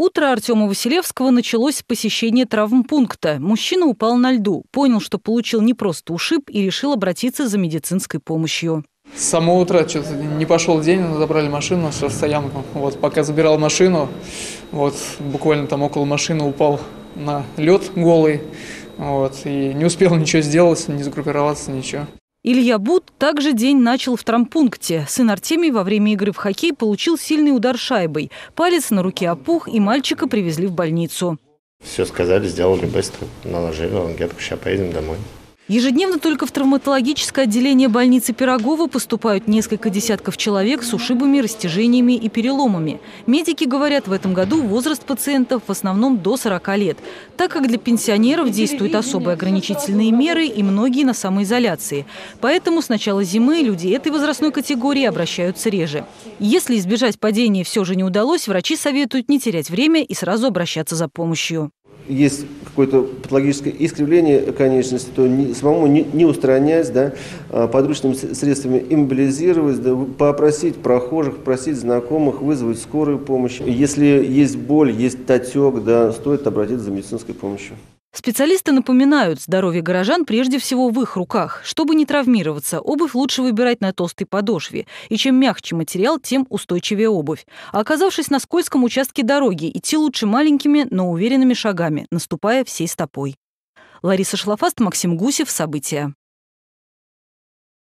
Утро Артема Василевского началось с посещения травмпункта. Мужчина упал на льду, понял, что получил не просто ушиб и решил обратиться за медицинской помощью. С самого утра что-то не пошел день, забрали машину, на стоянку. Вот, пока забирал машину, вот, буквально там около машины упал на лед голый, вот, и не успел ничего сделать, не загруппироваться, ничего. Илья Бут также день начал в трампункте. Сын Артемий во время игры в хоккей получил сильный удар шайбой. Палец на руке опух, и мальчика привезли в больницу. Все сказали, сделали быстро, наложили. Он говорит, сейчас поедем домой. Ежедневно только в травматологическое отделение больницы Пирогова поступают несколько десятков человек с ушибами, растяжениями и переломами. Медики говорят, в этом году возраст пациентов в основном до 40 лет, так как для пенсионеров действуют особые ограничительные меры и многие на самоизоляции. Поэтому с начала зимы люди этой возрастной категории обращаются реже. Если избежать падения все же не удалось, врачи советуют не терять время и сразу обращаться за помощью есть какое-то патологическое искривление конечности, то не, самому не, не устранять, да, а подручными средствами иммобилизировать, да, попросить прохожих, просить знакомых, вызвать скорую помощь. Если есть боль, есть отек, да, стоит обратиться за медицинской помощью. Специалисты напоминают, здоровье горожан прежде всего в их руках. Чтобы не травмироваться, обувь лучше выбирать на толстой подошве. И чем мягче материал, тем устойчивее обувь. А оказавшись на скользком участке дороги, идти лучше маленькими, но уверенными шагами, наступая всей стопой. Лариса Шлафаст, Максим Гусев. События.